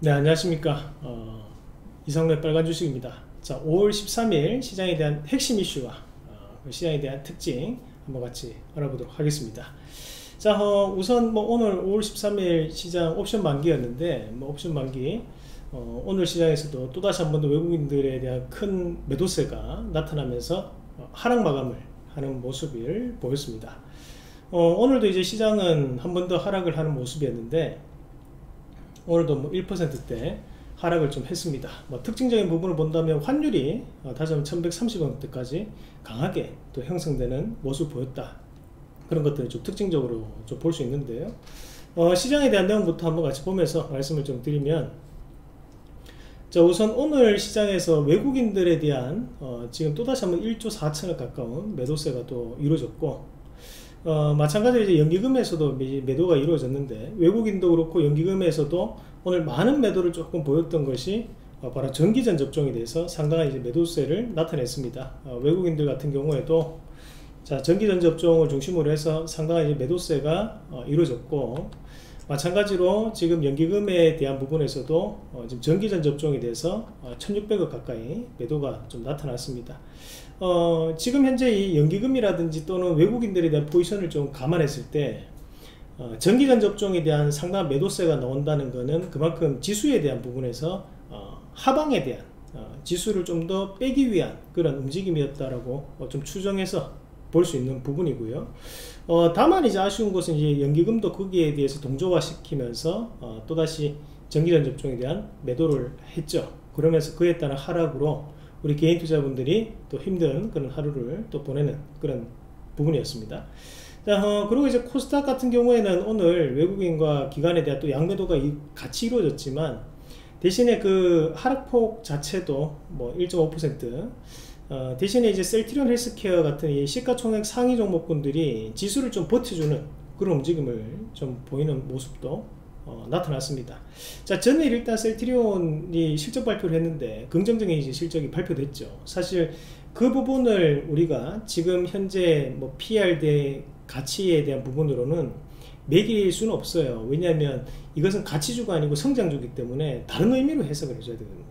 네 안녕하십니까. 어, 이성래 빨간 주식입니다. 자 5월 13일 시장에 대한 핵심 이슈와 어, 그 시장에 대한 특징 한번 같이 알아보도록 하겠습니다. 자 어, 우선 뭐 오늘 5월 13일 시장 옵션 만기였는데 뭐 옵션 만기 어, 오늘 시장에서도 또다시 한 번 더 외국인들에 대한 큰 매도세가 나타나면서 어, 하락 마감을 하는 모습을 보였습니다. 어, 오늘도 이제 시장은 한 번 더 하락을 하는 모습이었는데 오늘도 뭐 1%대 하락을 좀 했습니다. 뭐 특징적인 부분을 본다면 환율이 어, 다시 한번 1130원대까지 강하게 또 형성되는 모습을 보였다. 그런 것들을 좀 특징적으로 좀 볼 수 있는데요. 어, 시장에 대한 내용부터 한번 같이 보면서 말씀을 좀 드리면 자 우선 오늘 시장에서 외국인들에 대한 어, 지금 또다시 한번 1조 4천억 가까운 매도세가 또 이루어졌고 어, 마찬가지로 이제 연기금에서도 매도가 이루어졌는데 외국인도 그렇고 연기금에서도 오늘 많은 매도를 조금 보였던 것이 어, 바로 전기전 접종에 대해서 상당한 이제 매도세를 나타냈습니다. 어, 외국인들 같은 경우에도 자 전기전 접종을 중심으로 해서 상당한 이제 매도세가 어, 이루어졌고 마찬가지로 지금 연기금에 대한 부분에서도 어, 지금 전기전 접종에 대해서 어, 1600억 가까이 매도가 좀 나타났습니다. 어, 지금 현재 이 연기금이라든지 또는 외국인들에 대한 포지션을 좀 감안했을 때 어, 전기전 접종에 대한 상당한 매도세가 나온다는 것은 그만큼 지수에 대한 부분에서 어, 하방에 대한 어, 지수를 좀 더 빼기 위한 그런 움직임이었다라고 어, 좀 추정해서 볼 수 있는 부분이고요. 어, 다만 이제 아쉬운 것은 이제 연기금도 거기에 대해서 동조화 시키면서 어, 또다시 전기전 접종에 대한 매도를 했죠. 그러면서 그에 따른 하락으로 우리 개인 투자분들이 또 힘든 그런 하루를 또 보내는 그런 부분이었습니다. 자, 어, 그리고 이제 코스닥 같은 경우에는 오늘 외국인과 기관에 대한 또 양매도가 같이 이루어졌지만 대신에 그 하락폭 자체도 뭐 1.5% 어, 대신에 이제 셀트리온 헬스케어 같은 이 시가총액 상위 종목군들이 지수를 좀 버텨주는 그런 움직임을 좀 보이는 모습도 어, 나타났습니다. 자, 전일 일단 셀트리온이 실적 발표를 했는데 긍정적인 이제 실적이 발표됐죠. 사실 그 부분을 우리가 지금 현재 뭐 PR 대 가치에 대한 부분으로는 매길 수는 없어요. 왜냐하면 이것은 가치주가 아니고 성장주기 때문에 다른 의미로 해석을 해줘야 되거든요.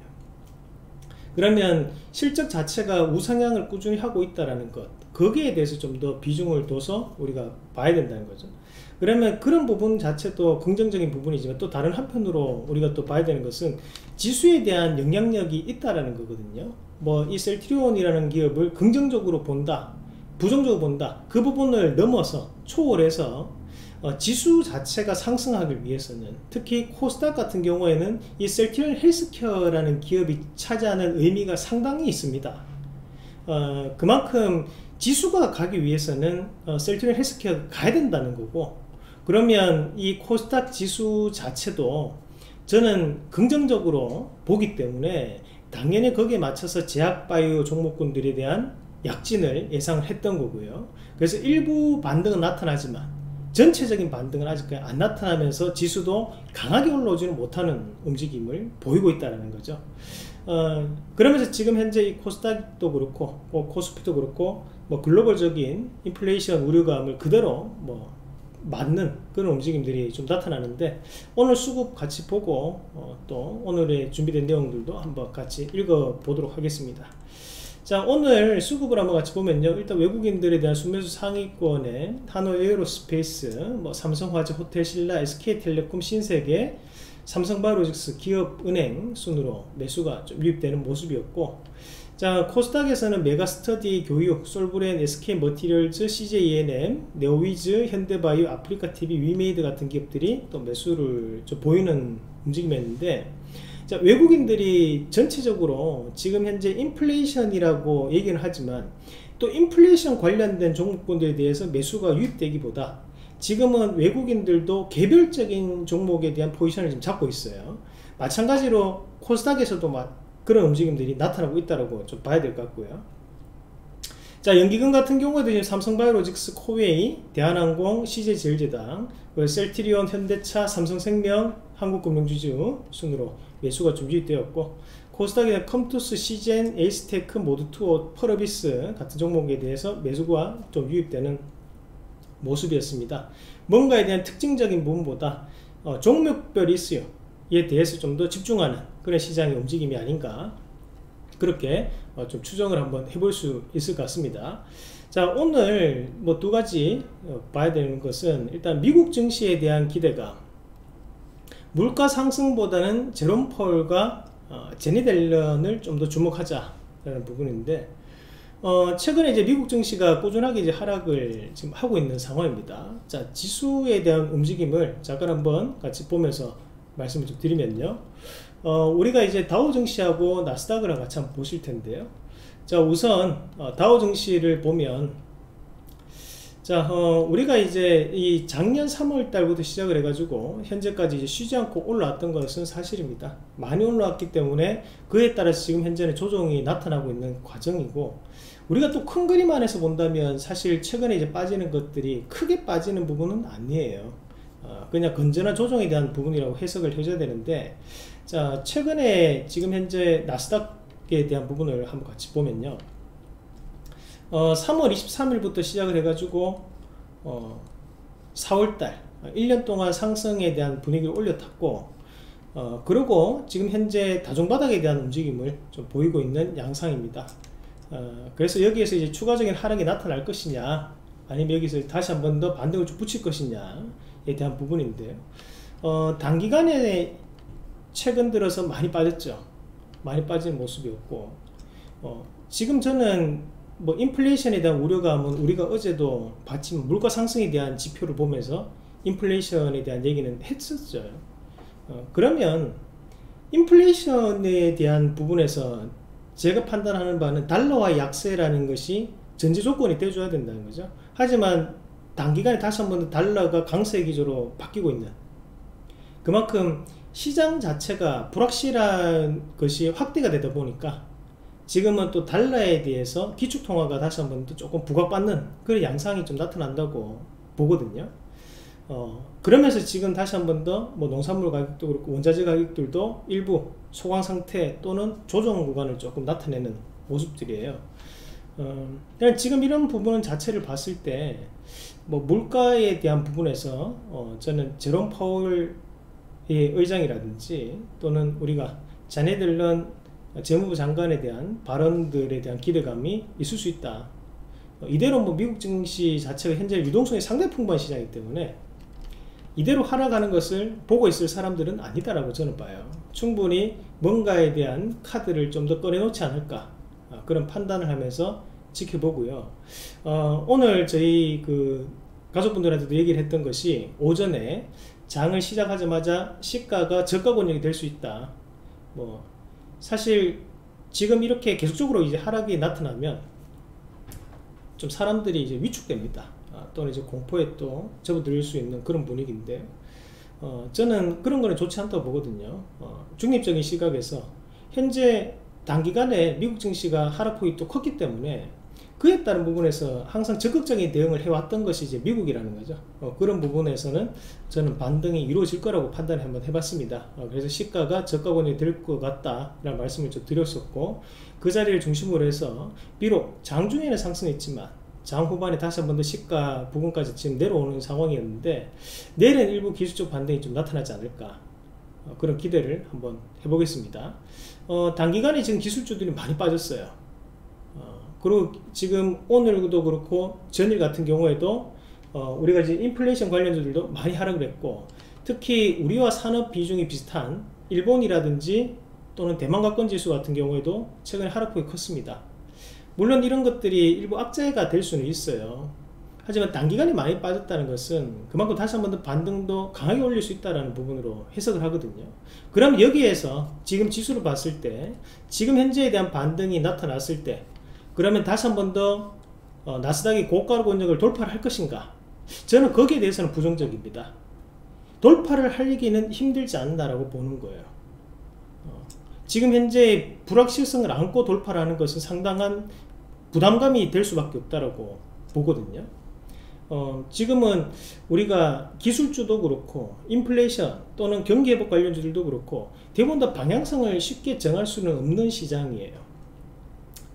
그러면 실적 자체가 우상향을 꾸준히 하고 있다는 것 거기에 대해서 좀 더 비중을 둬서 우리가 봐야 된다는 거죠. 그러면 그런 부분 자체도 긍정적인 부분이지만 또 다른 한편으로 우리가 또 봐야 되는 것은 지수에 대한 영향력이 있다라는 거거든요. 뭐 이 셀트리온이라는 기업을 긍정적으로 본다, 부정적으로 본다. 그 부분을 넘어서 초월해서 어, 지수 자체가 상승하기 위해서는 특히 코스닥 같은 경우에는 이 셀트리온 헬스케어라는 기업이 차지하는 의미가 상당히 있습니다. 어, 그만큼 지수가 가기 위해서는 어, 셀트리온 헬스케어가 가야 된다는 거고 그러면 이 코스닥 지수 자체도 저는 긍정적으로 보기 때문에 당연히 거기에 맞춰서 제약바이오 종목군들에 대한 약진을 예상했던 거고요. 그래서 일부 반등은 나타나지만 전체적인 반등은 아직까지 안 나타나면서 지수도 강하게 올라오지는 못하는 움직임을 보이고 있다는 거죠. 어, 그러면서 지금 현재 이 코스닥도 그렇고 뭐 코스피도 그렇고 뭐 글로벌적인 인플레이션 우려감을 그대로 뭐 맞는 그런 움직임들이 좀 나타나는데 오늘 수급 같이 보고 어, 또 오늘의 준비된 내용들도 한번 같이 읽어 보도록 하겠습니다. 자 오늘 수급을 한번 같이 보면요. 일단 외국인들에 대한 순매수 상위권에 한화 에어로스페이스 뭐 삼성화재 호텔신라 SK텔레콤 신세계 삼성바이오로직스 기업은행 순으로 매수가 좀 유입되는 모습이었고 자 코스닥에서는 메가스터디 교육, 솔브레인, SK머티리얼즈, CJ ENM, 네오위즈, 현대바이오, 아프리카TV, 위메이드 같은 기업들이 또 매수를 좀 보이는 움직임이었는데 자, 외국인들이 전체적으로 지금 현재 인플레이션이라고 얘기는 하지만 또 인플레이션 관련된 종목군들에 대해서 매수가 유입되기보다 지금은 외국인들도 개별적인 종목에 대한 포지션을 지금 잡고 있어요. 마찬가지로 코스닥에서도 그런 움직임들이 나타나고 있다고 좀 봐야 될 것 같고요. 자, 연기금 같은 경우에도 지금 삼성바이오로직스, 코웨이, 대한항공, CJ제일제당, 셀트리온, 현대차, 삼성생명, 한국금융지주 순으로 매수가 좀 유입되었고 코스닥의 컴투스, 시젠, 에이스테크, 모두투어, 펄어비스 같은 종목에 대해서 매수가 좀 유입되는 모습이었습니다. 뭔가에 대한 특징적인 부분보다 어, 종목별 이슈 대해서 좀 더 집중하는 그런 시장의 움직임이 아닌가 그렇게 어, 좀 추정을 한번 해볼 수 있을 것 같습니다. 자 오늘 뭐 두 가지 어, 봐야 되는 것은 일단 미국 증시에 대한 기대감 물가 상승보다는 제롬 펄과 어, 제니 델런을 좀 더 주목하자라는 부분인데 어, 최근에 이제 미국 증시가 꾸준하게 이제 하락을 지금 하고 있는 상황입니다. 자, 지수에 대한 움직임을 잠깐 한번 같이 보면서 말씀을 좀 드리면요. 어, 우리가 이제 다우 증시하고 나스닥을 같이 한번 보실 텐데요. 자, 우선 어, 다우 증시를 보면 자, 어, 우리가 이제 이 작년 3월 달부터 시작을 해가지고 현재까지 이제 쉬지 않고 올라왔던 것은 사실입니다. 많이 올라왔기 때문에 그에 따라서 지금 현재는 조정이 나타나고 있는 과정이고 우리가 또 큰 그림 안에서 본다면 사실 최근에 이제 빠지는 것들이 크게 빠지는 부분은 아니에요. 어, 그냥 건전한 조정에 대한 부분이라고 해석을 해줘야 되는데 자 최근에 지금 현재 나스닥에 대한 부분을 한번 같이 보면요. 어, 3월 23일부터 시작을 해가지고 어, 4월달 1년 동안 상승에 대한 분위기를 올려탔고 어, 그리고 지금 현재 다중바닥에 대한 움직임을 좀 보이고 있는 양상입니다. 어, 그래서 여기에서 이제 추가적인 하락이 나타날 것이냐 아니면 여기서 다시 한 번 더 반등을 좀 붙일 것이냐에 대한 부분인데요. 어, 단기간에 최근 들어서 많이 빠졌죠. 많이 빠진 모습이었고 어, 지금 저는 뭐 인플레이션에 대한 우려감은 우리가 어제도 봤지만 물가 상승에 대한 지표를 보면서 인플레이션에 대한 얘기는 했었죠. 어, 그러면 인플레이션에 대한 부분에서 제가 판단하는 바는 달러와 약세라는 것이 전제 조건이 돼줘야 된다는 거죠. 하지만 단기간에 다시 한번 달러가 강세 기조로 바뀌고 있는 그만큼 시장 자체가 불확실한 것이 확대가 되다 보니까 지금은 또 달러에 대해서 기축통화가 다시 한번 또 조금 부각받는 그런 양상이 좀 나타난다고 보거든요. 어, 그러면서 지금 다시 한 번 더 뭐 농산물 가격도 그렇고 원자재 가격들도 일부 소강 상태 또는 조정 구간을 조금 나타내는 모습들이에요. 어, 지금 이런 부분 자체를 봤을 때 뭐 물가에 대한 부분에서 어, 저는 제롬 파월의 의장이라든지 또는 우리가 자네들은 재무부 장관에 대한 발언들에 대한 기대감이 있을 수 있다. 이대로 뭐 미국 증시 자체가 현재 유동성이 상당히 풍부한 시장이기 때문에 이대로 하락하는 것을 보고 있을 사람들은 아니다라고 저는 봐요. 충분히 뭔가에 대한 카드를 좀 더 꺼내놓지 않을까 아, 그런 판단을 하면서 지켜보고요. 어, 오늘 저희 그 가족분들한테도 얘기를 했던 것이 오전에 장을 시작하자마자 시가가 저가 권역이 될 수 있다. 뭐 사실 지금 이렇게 계속적으로 이제 하락이 나타나면 좀 사람들이 이제 위축됩니다. 아, 또는 이제 공포에 또 접어들 수 있는 그런 분위기인데 어, 저는 그런 거는 좋지 않다고 보거든요. 어, 중립적인 시각에서 현재 단기간에 미국 증시가 하락폭이 또 컸기 때문에 그에 따른 부분에서 항상 적극적인 대응을 해왔던 것이 이제 미국이라는 거죠. 어, 그런 부분에서는 저는 반등이 이루어질 거라고 판단을 한번 해봤습니다. 어, 그래서 시가가 저가권이 될 것 같다라는 말씀을 좀 드렸었고 그 자리를 중심으로 해서 비록 장중에는 상승했지만 장 후반에 다시 한 번 더 시가 부분까지 지금 내려오는 상황이었는데 내일은 일부 기술적 반등이 좀 나타나지 않을까 어, 그런 기대를 한번 해보겠습니다. 어, 단기간에 지금 기술주들이 많이 빠졌어요. 어, 그리고 지금 오늘도 그렇고 전일 같은 경우에도 어, 우리가 이제 인플레이션 관련주들도 많이 하락을 했고 특히 우리와 산업 비중이 비슷한 일본이라든지 또는 대만 가권 지수 같은 경우에도 최근에 하락폭이 컸습니다. 물론 이런 것들이 일부 악재가 될 수는 있어요. 하지만 단기간에 많이 빠졌다는 것은 그만큼 다시 한 번 더 반등도 강하게 올릴 수 있다는 부분으로 해석을 하거든요. 그럼 여기에서 지금 지수를 봤을 때 지금 현재에 대한 반등이 나타났을 때 그러면 다시 한 번 더 어, 나스닥이 고가로 권역을 돌파를 할 것인가? 저는 거기에 대해서는 부정적입니다. 돌파를 하기는 힘들지 않다라고 보는 거예요. 어, 지금 현재 불확실성을 안고 돌파를 하는 것은 상당한 부담감이 될 수밖에 없다라고 보거든요. 어, 지금은 우리가 기술주도 그렇고 인플레이션 또는 경기회복 관련주들도 그렇고 대부분 다 방향성을 쉽게 정할 수는 없는 시장이에요.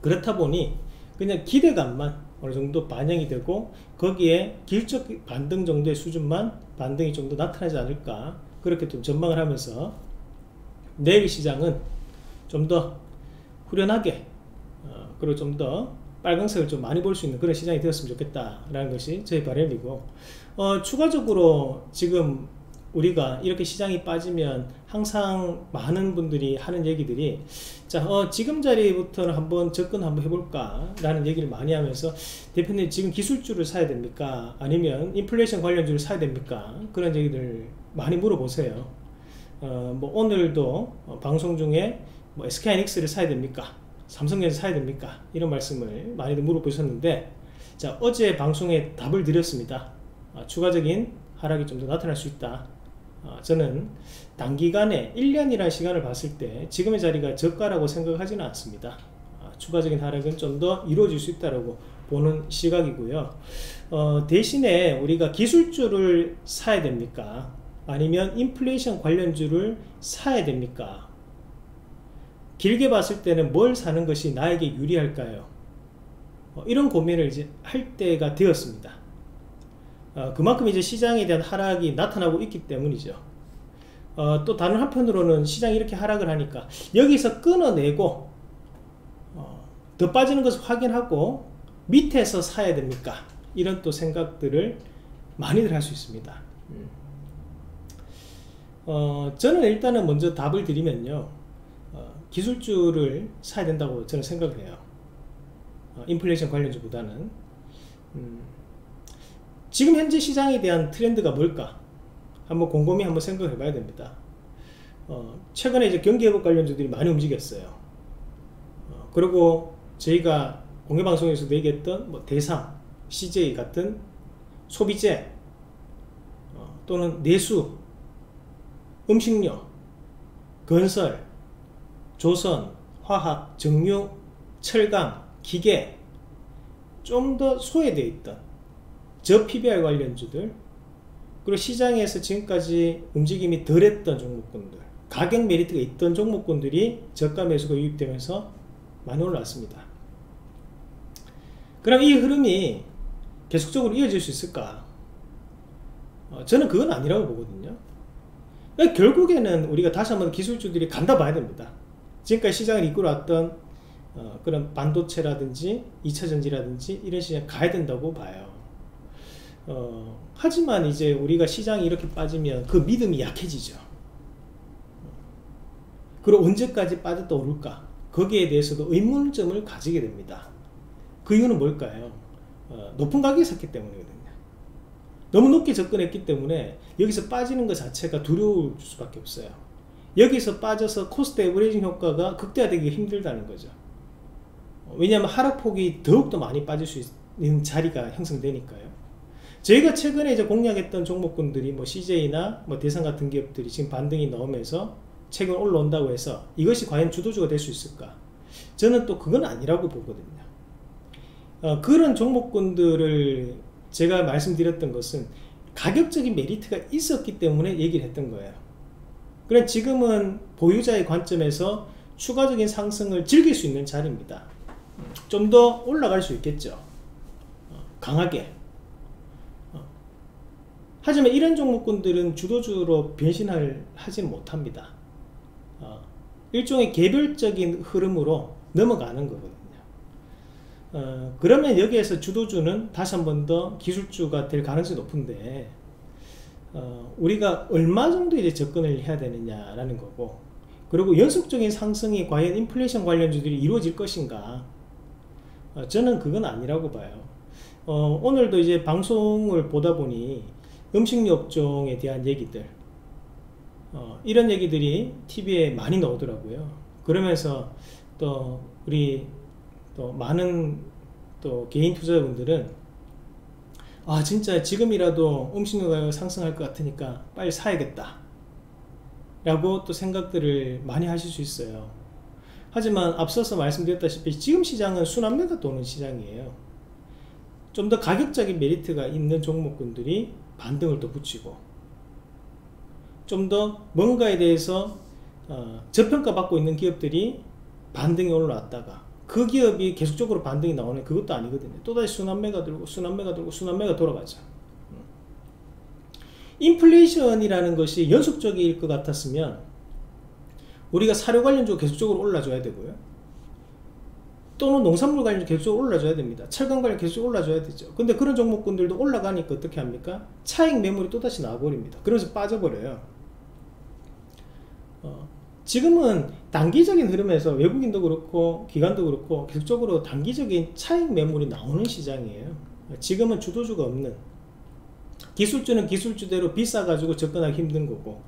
그렇다 보니 그냥 기대감만 어느 정도 반영이 되고 거기에 길적 반등 정도의 수준만 반등이 좀 더 나타나지 않을까 그렇게 좀 전망을 하면서 내일 시장은 좀 더 후련하게 어, 그리고 좀 더 빨강색을 좀 많이 볼 수 있는 그런 시장이 되었으면 좋겠다라는 것이 저희 바람이고 어, 추가적으로 지금 우리가 이렇게 시장이 빠지면 항상 많은 분들이 하는 얘기들이 자 어, 지금 자리부터는 한번 접근 한번 해볼까 라는 얘기를 많이 하면서 대표님 지금 기술주를 사야 됩니까? 아니면 인플레이션 관련주를 사야 됩니까? 그런 얘기들 많이 물어보세요. 어, 뭐 오늘도 어, 방송 중에 뭐 SK하이닉스를 사야 됩니까? 삼성전자 사야 됩니까? 이런 말씀을 많이들 물어보셨는데 자 어제 방송에 답을 드렸습니다. 어, 추가적인 하락이 좀 더 나타날 수 있다. 어, 저는 단기간에 1년이라는 시간을 봤을 때 지금의 자리가 저가라고 생각하지는 않습니다. 어, 추가적인 하락은 좀 더 이루어질 수 있다고 보는 시각이고요. 어, 대신에 우리가 기술주를 사야 됩니까? 아니면 인플레이션 관련주를 사야 됩니까? 길게 봤을 때는 뭘 사는 것이 나에게 유리할까요? 어, 이런 고민을 이제 할 때가 되었습니다. 어, 그만큼 이제 시장에 대한 하락이 나타나고 있기 때문이죠. 어, 또 다른 한편으로는 시장이 이렇게 하락을 하니까 여기서 끊어내고 어, 더 빠지는 것을 확인하고 밑에서 사야 됩니까? 이런 또 생각들을 많이들 할 수 있습니다. 음. 어, 저는 일단은 먼저 답을 드리면요. 어, 기술주를 사야 된다고 저는 생각을 해요. 어, 인플레이션 관련주보다는. 음, 지금 현재 시장에 대한 트렌드가 뭘까? 한번 곰곰이 한번 생각해 봐야 됩니다. 어, 최근에 이제 경기회복 관련주들이 많이 움직였어요. 어, 그리고 저희가 공개방송에서도 얘기했던 뭐 대상, CJ 같은 소비재 어, 또는 내수, 음식료, 건설, 조선, 화학, 정유, 철강, 기계 좀 더 소외되어 있던 저 PBR 관련주들 그리고 시장에서 지금까지 움직임이 덜했던 종목군들 가격 메리트가 있던 종목군들이 저가 매수가 유입되면서 많이 올랐습니다. 그럼 이 흐름이 계속적으로 이어질 수 있을까? 어, 저는 그건 아니라고 보거든요. 그러니까 결국에는 우리가 다시 한번 기술주들이 간다 봐야 됩니다. 지금까지 시장을 이끌어왔던 어, 그런 반도체라든지 2차전지라든지 이런 시장 가야 된다고 봐요 어, 하지만 이제 우리가 시장이 이렇게 빠지면 그 믿음이 약해지죠. 그리고 언제까지 빠졌다 오를까? 거기에 대해서도 의문점을 가지게 됩니다. 그 이유는 뭘까요? 어, 높은 가격에 샀기 때문이거든요. 너무 높게 접근했기 때문에 여기서 빠지는 것 자체가 두려울 수밖에 없어요. 여기서 빠져서 cost averaging 효과가 극대화되기 힘들다는 거죠. 왜냐하면 하락폭이 더욱더 많이 빠질 수 있는 자리가 형성되니까요. 저희가 최근에 이제 공략했던 종목군들이 뭐 CJ나 뭐 대상 같은 기업들이 지금 반등이 나오면서 최근 올라온다고 해서 이것이 과연 주도주가 될 수 있을까? 저는 또 그건 아니라고 보거든요. 어, 그런 종목군들을 제가 말씀드렸던 것은 가격적인 메리트가 있었기 때문에 얘기를 했던 거예요. 그래 지금은 보유자의 관점에서 추가적인 상승을 즐길 수 있는 자리입니다. 좀 더 올라갈 수 있겠죠. 어, 강하게. 하지만 이런 종목군들은 주도주로 변신을 하지 못합니다. 어, 일종의 개별적인 흐름으로 넘어가는 거거든요. 어, 그러면 여기에서 주도주는 다시 한 번 더 기술주가 될 가능성이 높은데 어, 우리가 얼마 정도 이제 접근을 해야 되느냐라는 거고 그리고 연속적인 상승이 과연 인플레이션 관련주들이 이루어질 것인가 어, 저는 그건 아니라고 봐요. 어, 오늘도 이제 방송을 보다 보니 음식료 업종에 대한 얘기들. 어, 이런 얘기들이 TV에 많이 나오더라고요. 그러면서 또 우리 또 많은 또 개인 투자자분들은 아 진짜 지금이라도 음식료 가격 상승할 것 같으니까 빨리 사야겠다. 라고 또 생각들을 많이 하실 수 있어요. 하지만 앞서서 말씀드렸다시피 지금 시장은 순환매가 도는 시장이에요. 좀 더 가격적인 메리트가 있는 종목군들이 반등을 또 붙이고 좀 더 뭔가에 대해서 어, 저평가 받고 있는 기업들이 반등이 올라왔다가 그 기업이 계속적으로 반등이 나오는 그것도 아니거든요 또다시 순환매가 들고 순환매가 들고 순환매가 돌아가죠 음. 인플레이션이라는 것이 연속적일 것 같았으면 우리가 사료 관련주 계속적으로 올라줘야 되고요. 또는 농산물 관련 계속 올라줘야 됩니다. 철강 관련 계속 올라줘야 되죠. 근데 그런 종목군들도 올라가니까 어떻게 합니까? 차익 매물이 또다시 나와버립니다. 그래서 빠져버려요. 어, 지금은 단기적인 흐름에서 외국인도 그렇고 기관도 그렇고 계속적으로 단기적인 차익 매물이 나오는 시장이에요. 지금은 주도주가 없는 기술주는 기술주대로 비싸가지고 접근하기 힘든 거고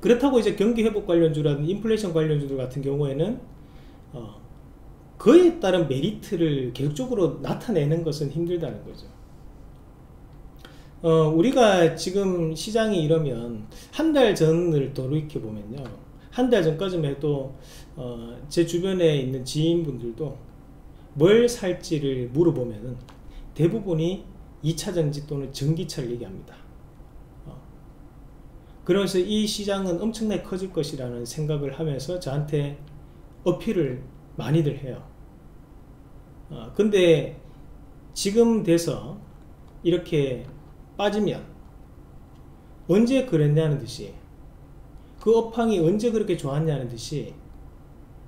그렇다고 이제 경기 회복 관련주라든 인플레이션 관련주들 같은 경우에는 어, 그에 따른 메리트를 계속적으로 나타내는 것은 힘들다는 거죠. 어, 우리가 지금 시장이 이러면 한 달 전을 돌이켜 보면요. 한 달 전까지만 해도 어, 제 주변에 있는 지인분들도 뭘 살지를 물어보면 대부분이 2차전지 또는 전기차를 얘기합니다. 어. 그래서 이 시장은 엄청나게 커질 것이라는 생각을 하면서 저한테 어필을 많이들 해요. 어, 근데 지금 돼서 이렇게 빠지면 언제 그랬냐는 듯이 그 업황이 언제 그렇게 좋았냐는 듯이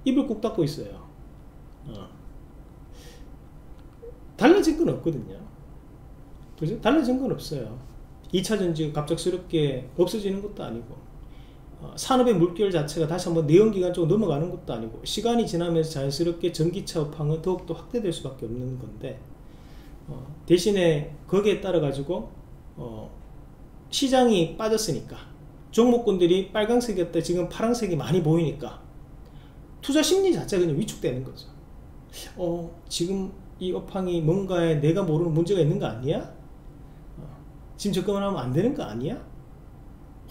입을 꾹 닫고 있어요. 어. 달라진 건 없거든요. 그죠? 달라진 건 없어요. 2차 전지가 갑작스럽게 없어지는 것도 아니고 어, 산업의 물결 자체가 다시 한번 내연기관 쪽으로 넘어가는 것도 아니고 시간이 지나면서 자연스럽게 전기차 업황은 더욱더 확대될 수밖에 없는 건데 어, 대신에 거기에 따라 가지고 어, 시장이 빠졌으니까 종목군들이 빨강색이었다 지금 파란색이 많이 보이니까 투자 심리 자체가 그냥 위축되는 거죠 어, 지금 이 업황이 뭔가에 내가 모르는 문제가 있는 거 아니야? 어, 지금 접근을 하면 안 되는 거 아니야?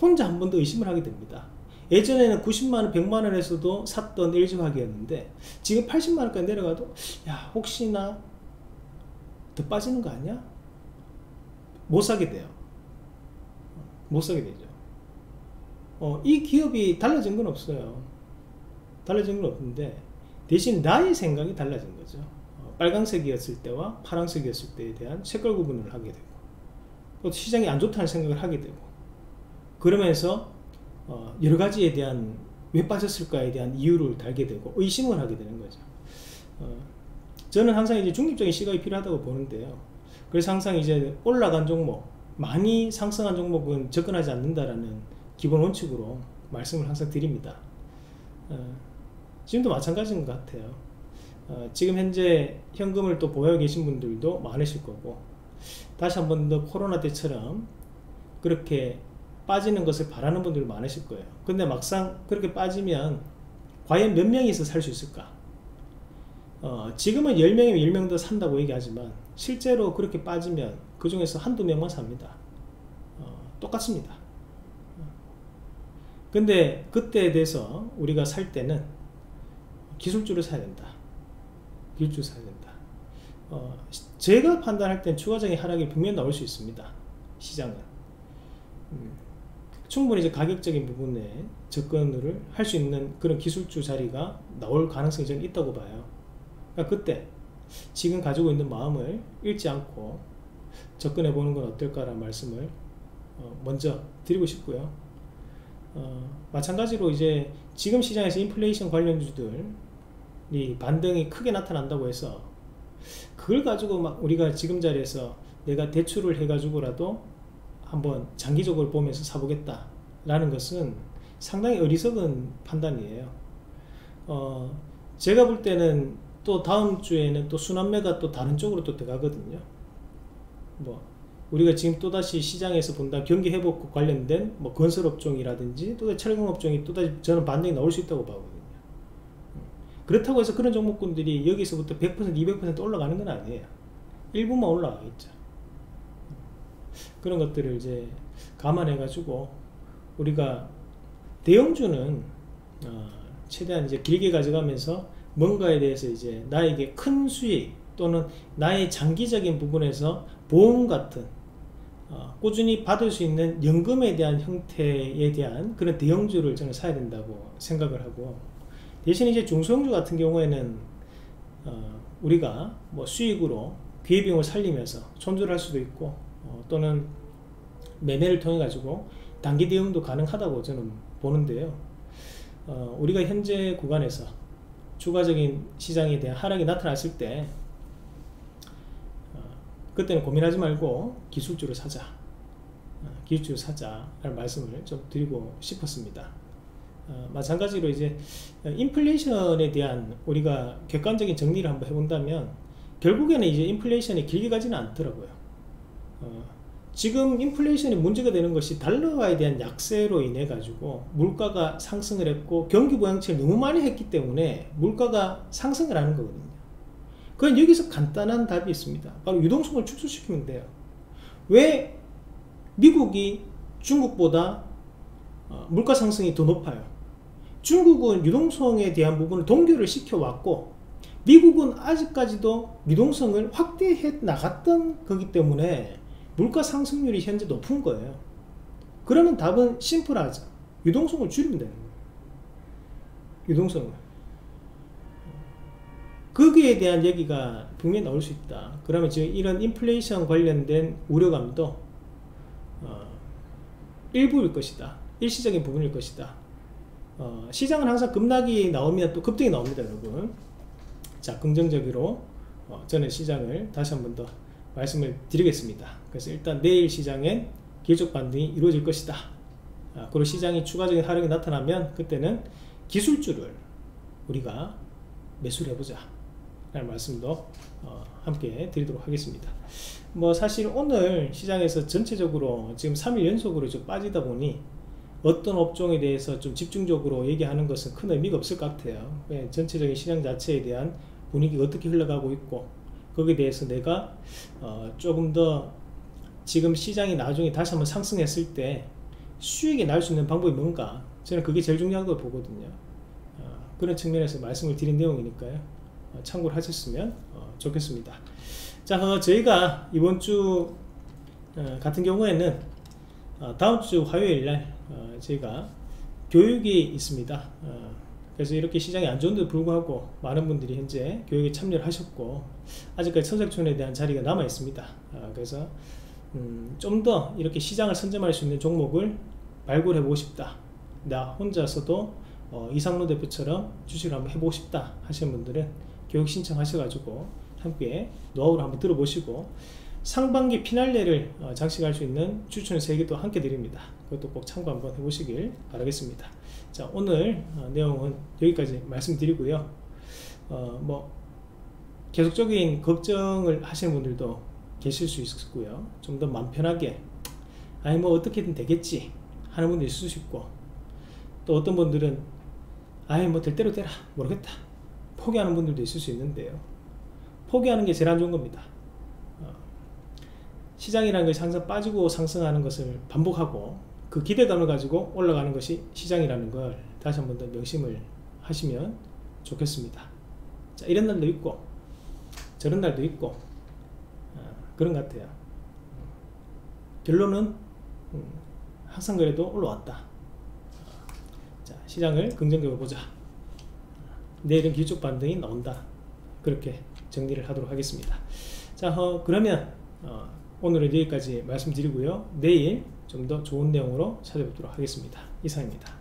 혼자 한 번 더 의심을 하게 됩니다. 예전에는 90만원, 100만원 에서도 샀던 LG화학이었는데 지금 80만원까지 내려가도 야 혹시나 더 빠지는 거 아니야? 못 사게 돼요. 못 사게 되죠. 어, 이 기업이 달라진 건 없어요. 달라진 건 없는데 대신 나의 생각이 달라진 거죠. 어, 빨강색이었을 때와 파란색이었을 때에 대한 색깔 구분을 하게 되고 또 시장이 안 좋다는 생각을 하게 되고 그러면서 어, 여러 가지에 대한 왜 빠졌을까에 대한 이유를 달게 되고 의심을 하게 되는 거죠. 어, 저는 항상 이제 중립적인 시각이 필요하다고 보는데요. 그래서 항상 이제 올라간 종목, 많이 상승한 종목은 접근하지 않는다라는 기본 원칙으로 말씀을 항상 드립니다. 어, 지금도 마찬가지인 것 같아요. 어, 지금 현재 현금을 또 보유 계신 분들도 많으실 거고 다시 한 번 더 코로나 때처럼 그렇게 빠지는 것을 바라는 분들이 많으실 거예요. 근데 막상 그렇게 빠지면 과연 몇 명이서 살 수 있을까? 어, 지금은 10명이면 10명 더 산다고 얘기하지만 실제로 그렇게 빠지면 그 중에서 한두 명만 삽니다. 어, 똑같습니다. 근데 그때에 대해서 우리가 살 때는 기술주를 사야 된다. 기술주를 사야 된다. 어, 제가 판단할 땐 추가적인 하락이 분명히 나올 수 있습니다. 시장은. 음. 충분히 이제 가격적인 부분에 접근을 할 수 있는 그런 기술주 자리가 나올 가능성이 저는 있다고 봐요. 그러니까 그때 지금 가지고 있는 마음을 잃지 않고 접근해 보는 건 어떨까라는 말씀을 어 먼저 드리고 싶고요. 어 마찬가지로 이제 지금 시장에서 인플레이션 관련주들이 반등이 크게 나타난다고 해서 그걸 가지고 막 우리가 지금 자리에서 내가 대출을 해가지고라도 한번 장기적으로 보면서 사보겠다 라는 것은 상당히 어리석은 판단이에요. 어, 제가 볼 때는 또 다음 주에는 또 순환매가 또 다른 쪽으로 또 들어가거든요. 뭐 우리가 지금 또다시 시장에서 본다 경기 회복 관련된 뭐 건설 업종이라든지 또다시 철강 업종이 또다시 저는 반등이 나올 수 있다고 보거든요. 그렇다고 해서 그런 종목군들이 여기서부터 100% 200% 올라가는 건 아니에요. 일부만 올라가겠죠 그런 것들을 이제 감안해 가지고 우리가 대형주는 어, 최대한 이제 길게 가져가면서 뭔가에 대해서 이제 나에게 큰 수익 또는 나의 장기적인 부분에서 보험 같은 어, 꾸준히 받을 수 있는 연금에 대한 형태에 대한 그런 대형주를 저는 사야 된다고 생각을 하고 대신 이제 중소형주 같은 경우에는 어, 우리가 뭐 수익으로 기회비용을 살리면서 손절할 수도 있고 어, 또는 매매를 통해 가지고 단기 대응도 가능하다고 저는 보는데요. 어, 우리가 현재 구간에서 추가적인 시장에 대한 하락이 나타났을 때 어, 그때는 고민하지 말고 기술주를 사자. 어, 기술주를 사자라는 말씀을 좀 드리고 싶었습니다. 어, 마찬가지로 이제 인플레이션에 대한 우리가 객관적인 정리를 한번 해본다면 결국에는 이제 인플레이션이 길게 가지는 않더라고요. 어, 지금 인플레이션이 문제가 되는 것이 달러에 대한 약세로 인해 가지고 물가가 상승을 했고 경기 부양책을 너무 많이 했기 때문에 물가가 상승을 하는 거거든요. 그건 여기서 간단한 답이 있습니다. 바로 유동성을 축소시키면 돼요. 왜 미국이 중국보다 어, 물가 상승이 더 높아요? 중국은 유동성에 대한 부분을 동결을 시켜왔고 미국은 아직까지도 유동성을 확대해 나갔던 거기 때문에 물가 상승률이 현재 높은 거예요. 그러면 답은 심플하죠. 유동성을 줄이면 되는 거예요. 유동성을. 거기에 대한 얘기가 분명히 나올 수 있다. 그러면 지금 이런 인플레이션 관련된 우려감도 어, 일부일 것이다. 일시적인 부분일 것이다. 어, 시장은 항상 급락이 나오면 또 급등이 나옵니다, 여러분. 자, 긍정적으로 어, 저는 시장을 다시 한번 더 말씀을 드리겠습니다. 그래서 일단 내일 시장엔 기술적 반등이 이루어질 것이다. 아, 그리고 시장이 추가적인 하락이 나타나면 그때는 기술주를 우리가 매수를 해보자. 라는 말씀도 어, 함께 드리도록 하겠습니다. 뭐 사실 오늘 시장에서 전체적으로 지금 3일 연속으로 좀 빠지다 보니 어떤 업종에 대해서 좀 집중적으로 얘기하는 것은 큰 의미가 없을 것 같아요. 전체적인 시장 자체에 대한 분위기가 어떻게 흘러가고 있고 거기에 대해서 내가 어 조금 더 지금 시장이 나중에 다시 한번 상승했을 때 수익이 날 수 있는 방법이 뭔가? 저는 그게 제일 중요하다고 보거든요. 어 그런 측면에서 말씀을 드린 내용이니까요. 어 참고를 하셨으면 어 좋겠습니다. 자 어, 저희가 이번 주 어, 같은 경우에는 어, 다음 주 화요일 날 저희가 교육이 있습니다 그래서 이렇게 시장이 안 좋은데도 불구하고 많은 분들이 현재 교육에 참여를 하셨고 아직까지 선착촌에 대한 자리가 남아 있습니다. 아, 그래서 음, 좀 더 이렇게 시장을 선점할 수 있는 종목을 발굴해 보고 싶다. 나 혼자서도 어, 이상로 대표처럼 주식을 한번 해보고 싶다 하시는 분들은 교육 신청하셔가지고 함께 노하우를 한번 들어보시고 상반기 피날레를 어, 장식할 수 있는 추천 3개도 함께 드립니다. 그것도 꼭 참고 한번 해보시길 바라겠습니다 자 오늘 어, 내용은 여기까지 말씀드리고요. 어, 뭐 계속적인 걱정을 하시는 분들도 계실 수 있고요. 좀 더 마음 편하게 아니 뭐 어떻게든 되겠지 하는 분도 있을 수 있고 또 어떤 분들은 아이 뭐될 대로 되라 모르겠다 포기하는 분들도 있을 수 있는데요. 포기하는 게 제일 안 좋은 겁니다. 어, 시장이라는 것이 항상 빠지고 상승하는 것을 반복하고 그 기대감을 가지고 올라가는 것이 시장이라는 걸 다시 한 번 더 명심을 하시면 좋겠습니다. 자, 이런 날도 있고 저런 날도 있고 어, 그런 것 같아요. 결론은 음, 항상 그래도 올라왔다. 어, 자, 시장을 긍정적으로 보자. 내일은 기술적 반등이 나온다. 그렇게 정리를 하도록 하겠습니다. 자, 어, 그러면 어, 오늘은 여기까지 말씀드리고요. 내일 좀 더 좋은 내용으로 찾아뵙도록 하겠습니다. 이상입니다.